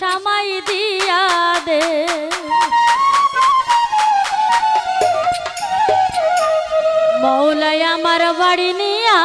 সামাই দিয়া দে। মৌলাই আমার বাড়ি নিয়া